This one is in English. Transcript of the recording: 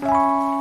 Bye.